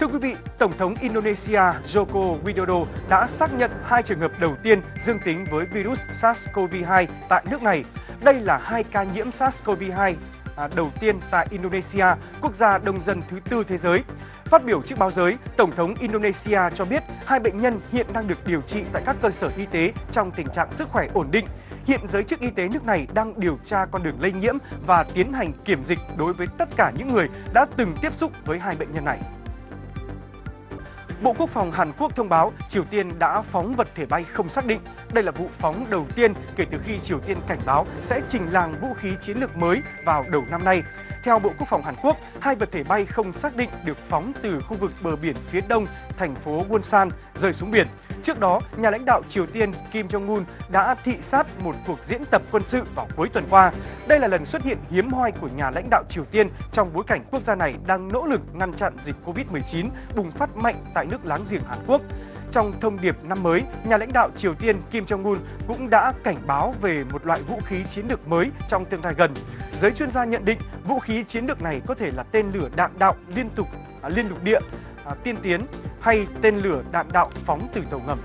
Thưa quý vị, Tổng thống Indonesia Joko Widodo đã xác nhận hai trường hợp đầu tiên dương tính với virus SARS-CoV-2 tại nước này. Đây là hai ca nhiễm SARS-CoV-2 à, đầu tiên tại Indonesia, quốc gia đông dân thứ tư thế giới. Phát biểu trước báo giới, Tổng thống Indonesia cho biết hai bệnh nhân hiện đang được điều trị tại các cơ sở y tế trong tình trạng sức khỏe ổn định. Hiện giới chức y tế nước này đang điều tra con đường lây nhiễm và tiến hành kiểm dịch đối với tất cả những người đã từng tiếp xúc với hai bệnh nhân này. Bộ Quốc phòng Hàn Quốc thông báo Triều Tiên đã phóng vật thể bay không xác định. Đây là vụ phóng đầu tiên kể từ khi Triều Tiên cảnh báo sẽ trình làng vũ khí chiến lược mới vào đầu năm nay. Theo Bộ Quốc phòng Hàn Quốc, hai vật thể bay không xác định được phóng từ khu vực bờ biển phía đông thành phố Wonsan rơi xuống biển. Trước đó, nhà lãnh đạo Triều Tiên Kim Jong-un đã thị sát một cuộc diễn tập quân sự vào cuối tuần qua. Đây là lần xuất hiện hiếm hoi của nhà lãnh đạo Triều Tiên trong bối cảnh quốc gia này đang nỗ lực ngăn chặn dịch Covid-19 bùng phát mạnh tại nước láng giềng Hàn Quốc. Trong thông điệp năm mới, nhà lãnh đạo Triều Tiên Kim Jong-un cũng đã cảnh báo về một loại vũ khí chiến lược mới trong tương lai gần. Giới chuyên gia nhận định vũ khí khí chiến lược này có thể là tên lửa đạn đạo liên tục à, liên lục địa à, tiên tiến hay tên lửa đạn đạo phóng từ tàu ngầm.